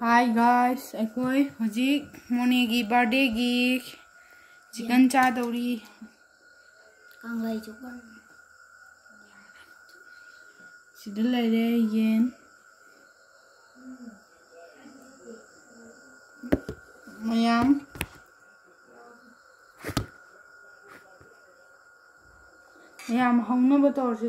ꯍꯥꯏ ꯒꯥꯏꯁ ꯑꯩꯈꯣꯏ ꯍꯧꯖꯤꯛ ꯃꯣꯅꯦꯒꯤ ꯕꯥꯔꯗꯦꯒꯤ ꯆꯤꯀꯟ ꯆꯥꯗꯧꯔꯤ ꯀꯥꯡꯒꯩ ꯆꯨꯀꯟ ꯁꯤꯗ ꯂꯩꯔꯦ ꯌꯦꯟ ꯃꯌꯥꯝ ꯃꯌꯥꯝ ꯍꯧꯅꯕ ꯇꯧꯔꯁꯤ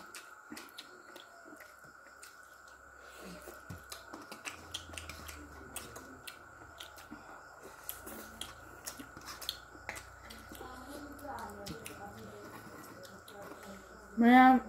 Naja.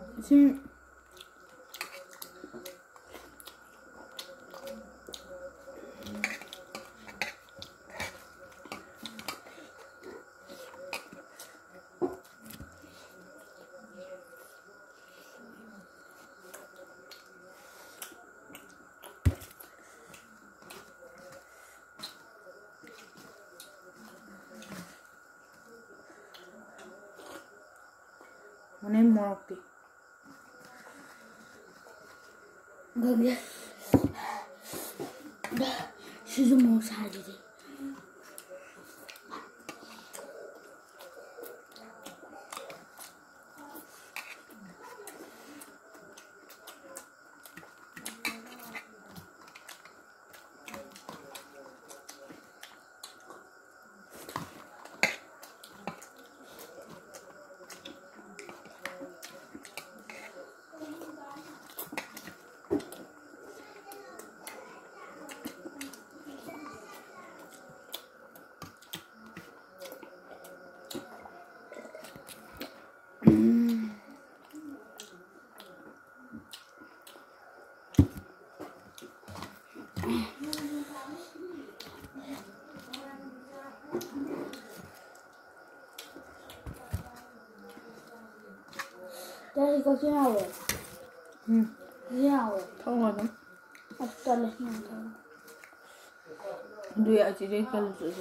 nem Nemope. Gabriel. Preciso mostrar direito. Đây thì có cái nào rồi? Ừ. Cái nào rồi? Thôi rồi lắm. Aptal etmem lazım. Duya açacak kalacağız.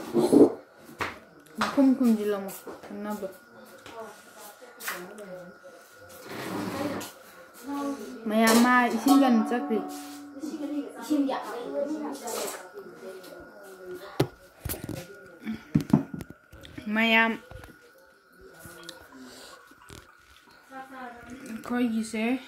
Kum kum cilama. Ne bu? Maya ma işin canı çakri. İşin yapmayı. Miami. am. you say?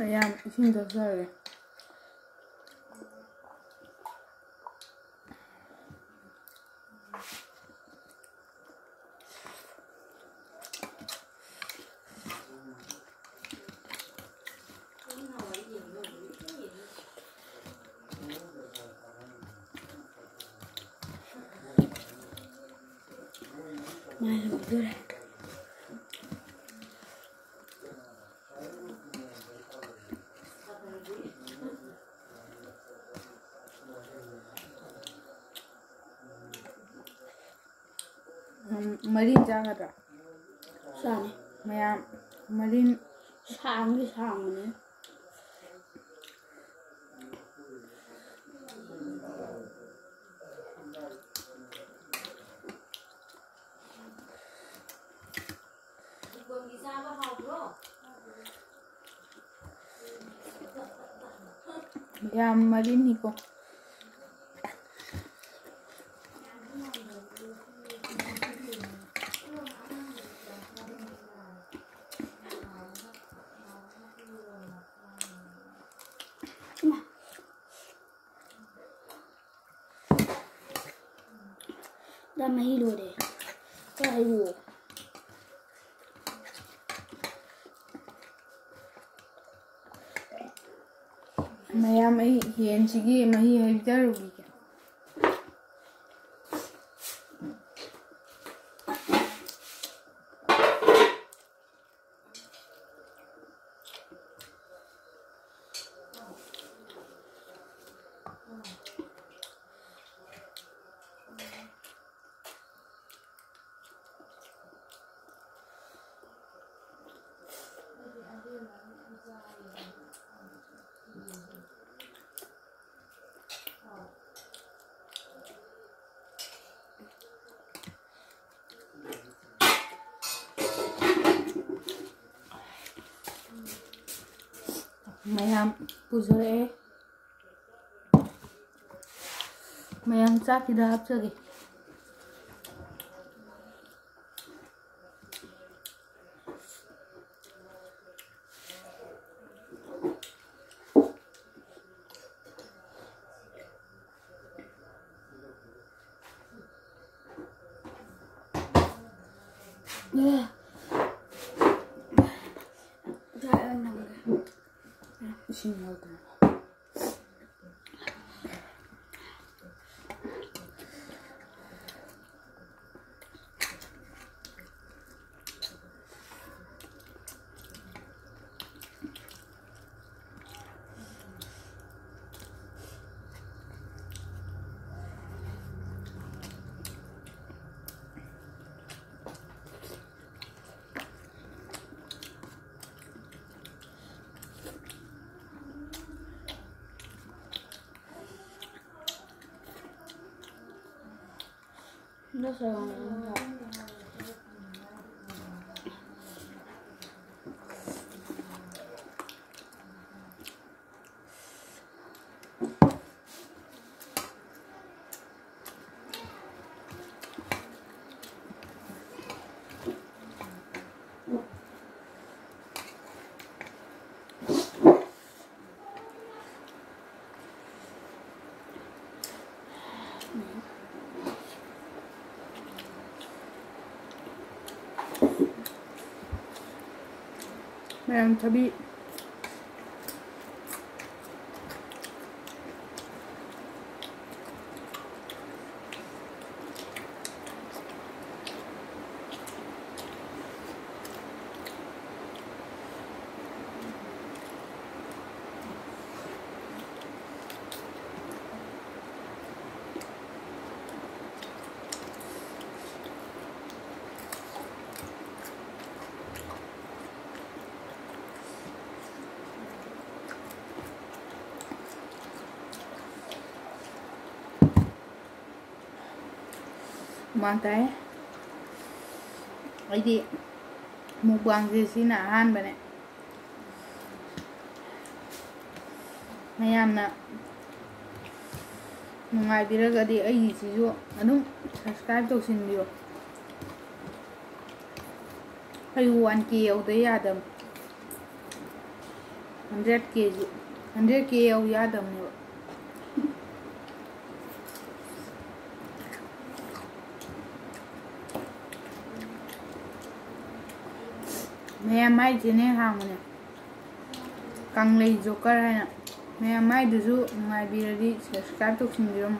I am. ik vind dat zo. Mas, dura. ꯃꯔꯤꯟ ꯆꯥꯒꯗ꯭ꯔꯥ ꯆꯥꯅꯤ ꯃꯌꯥꯝ ꯃꯔꯤꯟ ꯁꯥꯡꯗꯤ ꯁꯥꯡꯕꯅꯦ ꯃꯌꯥꯝ ꯃꯔꯤꯟꯅꯤꯀꯣ ꯃꯌꯥꯝ ꯑꯩ ꯌꯦꯟꯁꯤꯒꯤ ꯃꯍꯤ ꯍꯩꯖꯔꯨꯈꯤꯒꯦ Maya puzzle eh. mayansa tidak habis lagi Yeah. 不行，我等。那谁玩 Yani tabii ꯇꯥꯏ ꯑꯩꯗꯤ ꯃꯨꯛꯕꯥꯡꯁꯦ ꯁꯤꯅ ꯑꯍꯥꯟꯕꯅꯦ ꯃꯌꯥꯝꯅ ꯅꯨꯡꯉꯥꯏꯕꯤꯔꯒꯗꯤ ꯑꯩꯒꯤꯁꯤꯁꯨ ꯑꯗꯨꯝ ꯁꯕꯁꯀ꯭ꯔꯥꯏꯕ ꯇꯧꯁꯤꯟꯕꯤꯌꯣ ꯑꯩ ꯋꯥꯟ ꯀꯦ ꯌꯧꯗ ꯌꯥꯗꯕ ꯍꯟꯗ꯭ꯔꯦꯠ ꯀꯦꯁꯨ ꯍꯟꯗ꯭ꯔꯦꯠ ꯀꯦ ꯌꯧ ꯌꯥꯗꯕꯅꯦꯕ mẹ mai chỉ nên hàng mà nè càng lấy joker hay nè mẹ mai đưa du ngoài bì ra đi subscribe tục xin rồi mà.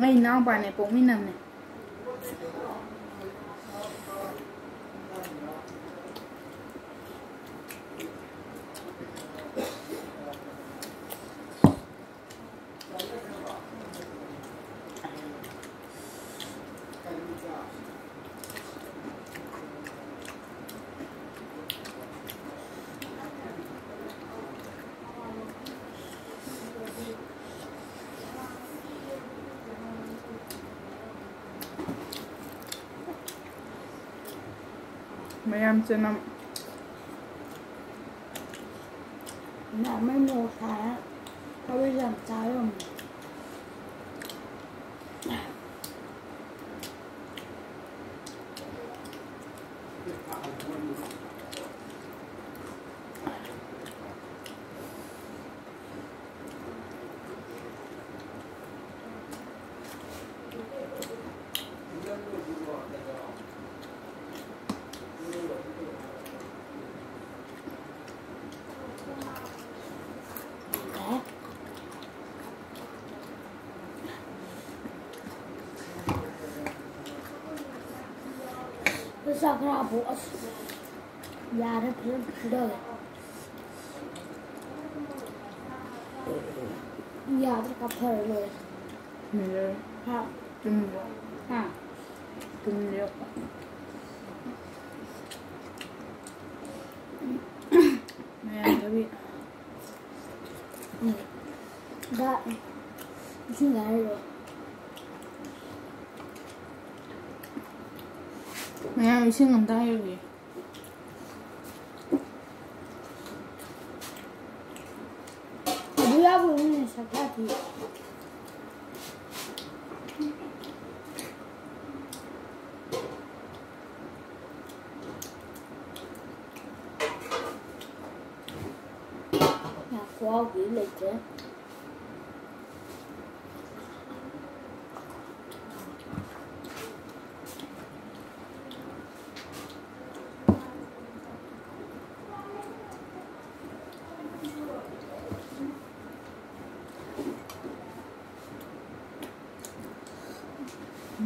Ai nào bạn này bố mình nằm này. ไม่ยำจะนำหนาไม่โมคะเขาไปยาำใจผม خراب هو اصلا يعرف يبدأ याद रखा फर लो मेरे हाँ तुम लो हाँ तुम लो मैं कभी दा इसमें गाड़ी लो 음식은 다 여기 물하고 음료수 다 뒤에 야, 고하고 일래 있지?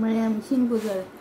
Mèo xinh.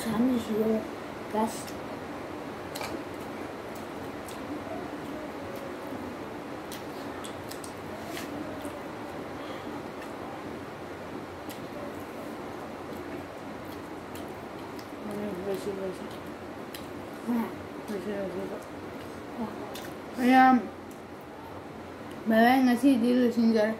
不用小话题。nhà khoa quỷ lịch